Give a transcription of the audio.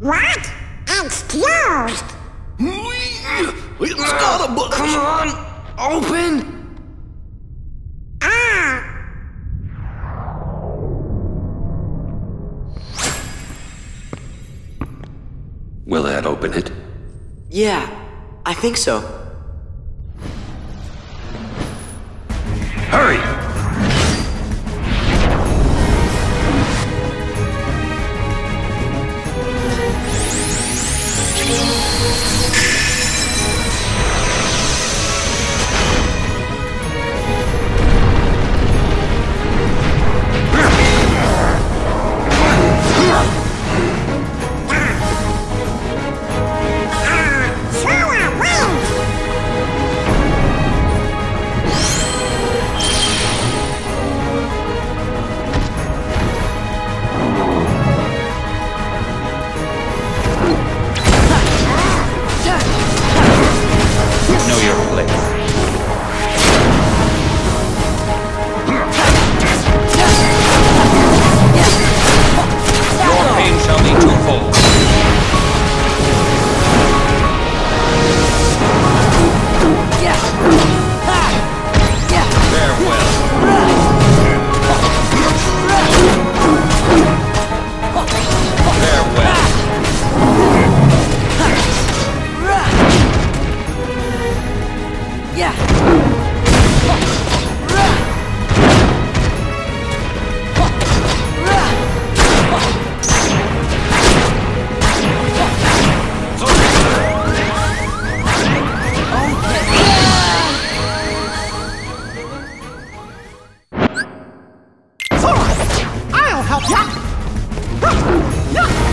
What? It's closed. It's got a button. Come on! Open! Ah, Will that open it? Yeah, I think so. help. Yeah.